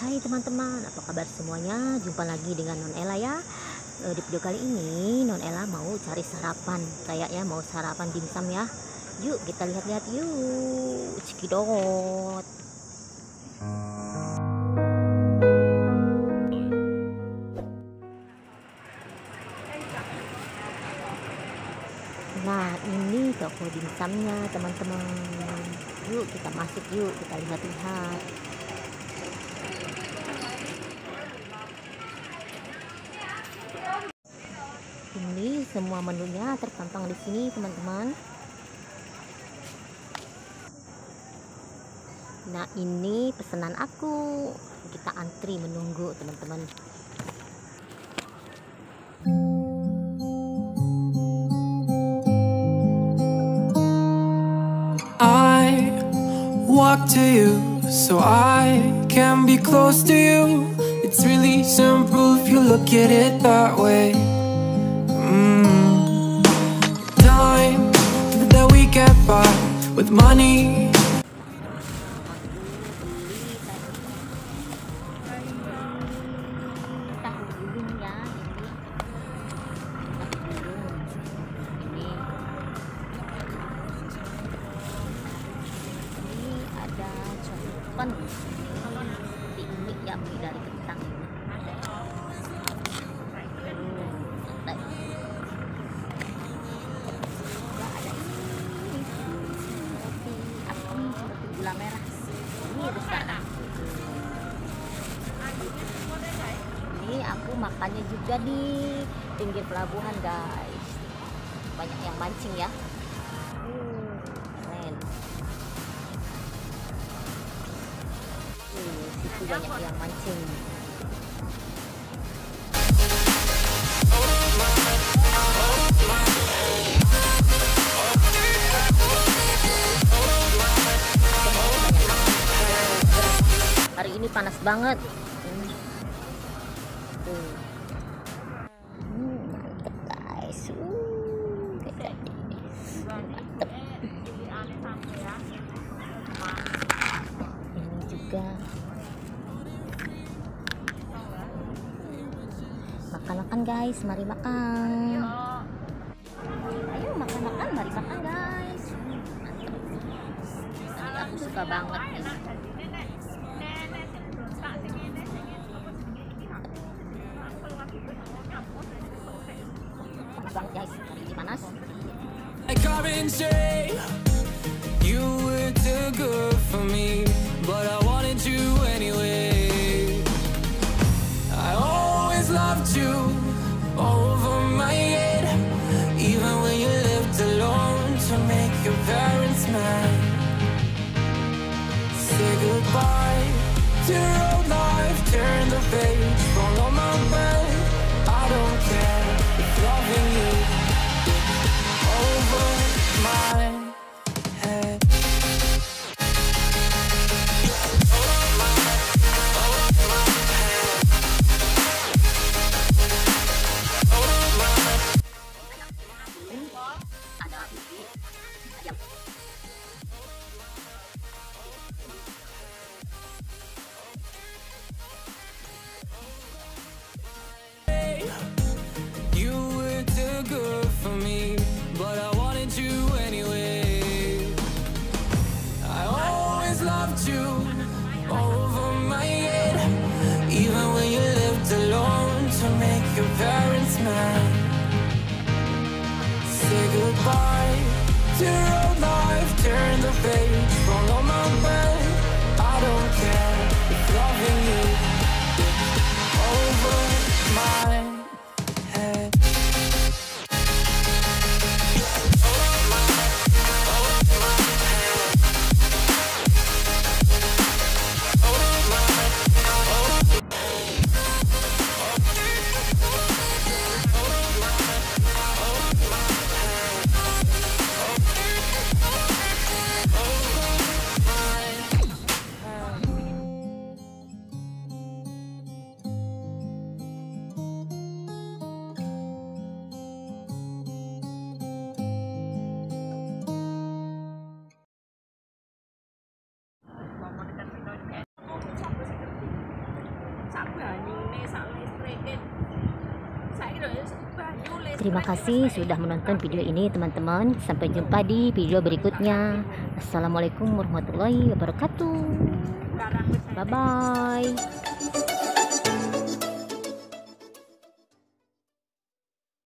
Hai teman-teman, apa kabar semuanya? Jumpa lagi dengan Non Ella ya. Eh, Di video kali ini Non Ella mau cari sarapan. Kayaknya mau sarapan dimsum ya. Yuk kita lihat-lihat yuk. Cikidot. Nah ini toko dimsumnya teman-teman. Yuk kita masuk yuk kita lihat-lihat. Ini semua menunya terpampang di sini, teman-teman. Nah, ini pesanan aku. Kita antri menunggu, teman-teman. I walk to you so I can be close to you. It's really simple if you look at it that way. Get by with money. Merah. Ini ini aku makannya juga di pinggir pelabuhan guys. Banyak yang mancing ya. Uh, keren. Situ banyak yang mancing panas banget Hmm. Guys. Ini juga. Makan-makan guys, mari makan. Ayo makan-makan, mari makan guys. Aku suka banget nih. Banget guys, hari ini you were too good for me, but I wanted you anyway. I always loved you over my head, even when you lived alone to make your parents mad. Say goodbye to old life, turn the page, goodbye. To old life, Terima kasih sudah menonton video ini teman-teman. Sampai jumpa di video berikutnya. Assalamualaikum warahmatullahi wabarakatuh. Bye bye.